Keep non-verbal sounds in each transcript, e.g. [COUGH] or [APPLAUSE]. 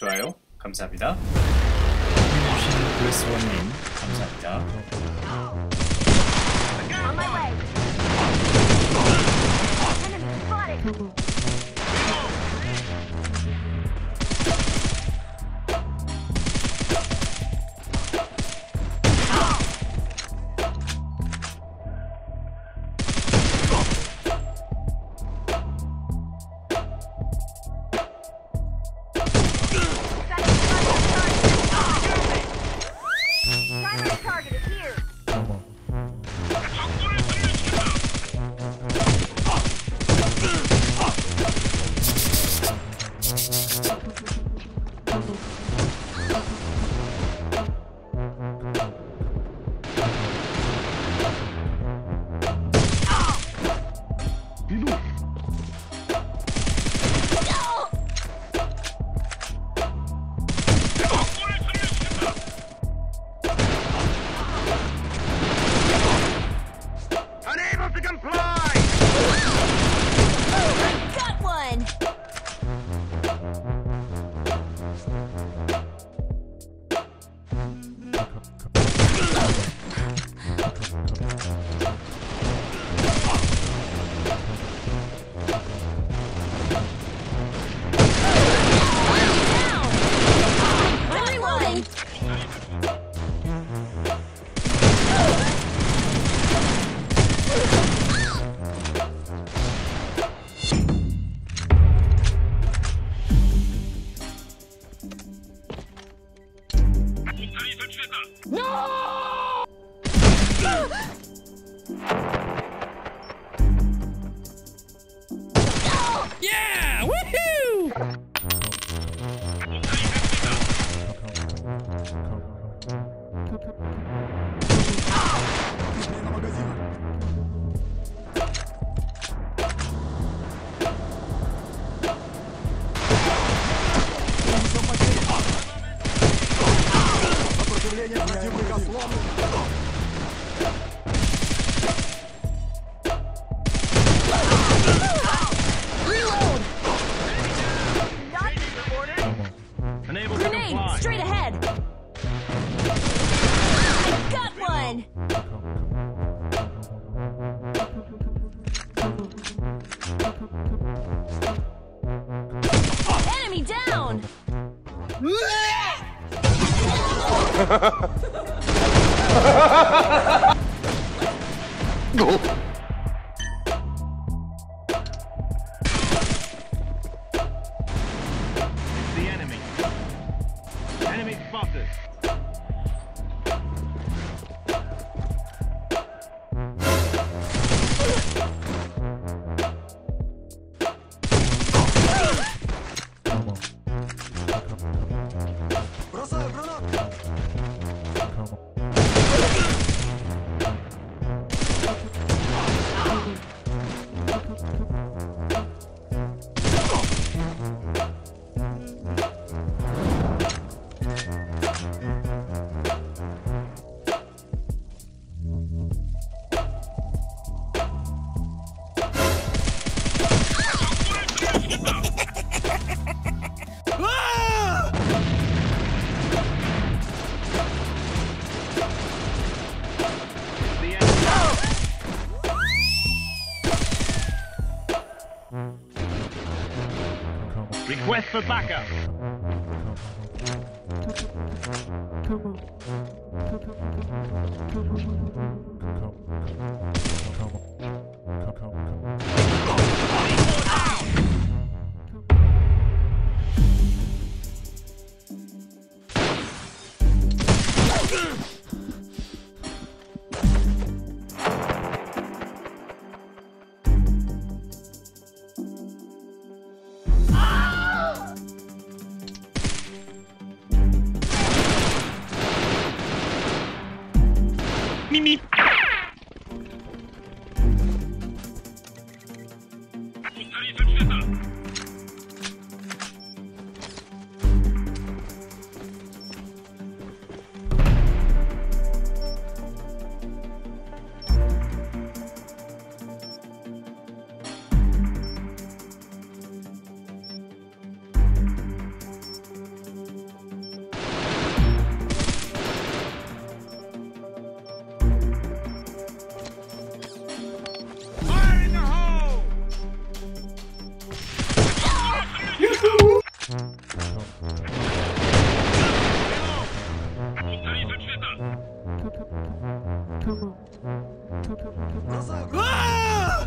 좋아요. 감사합니다. 블레스원님 감사합니다. No! ね。for backup. Turbo. Turbo. me. Ah!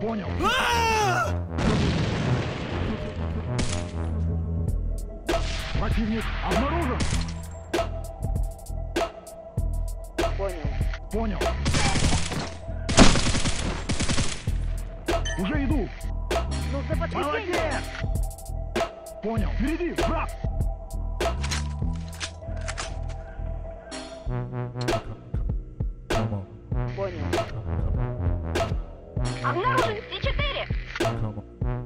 Понял. Противник обнаружен. Понял. Понял. Уже иду. Нужно подкрепление. Молодец! Понял. Впереди, враг! Понял. Обнаружен С4!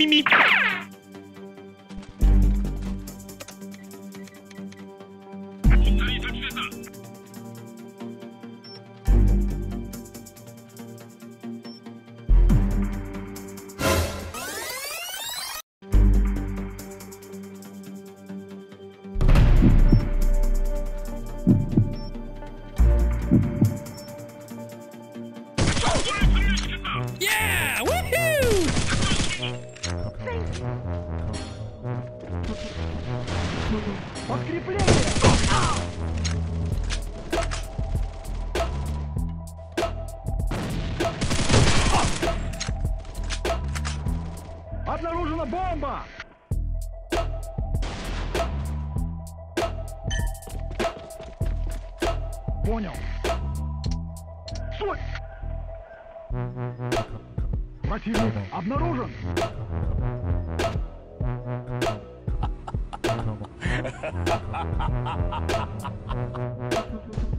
Mimi. Понял. Стой! Противник обнаружен! [LAUGHS]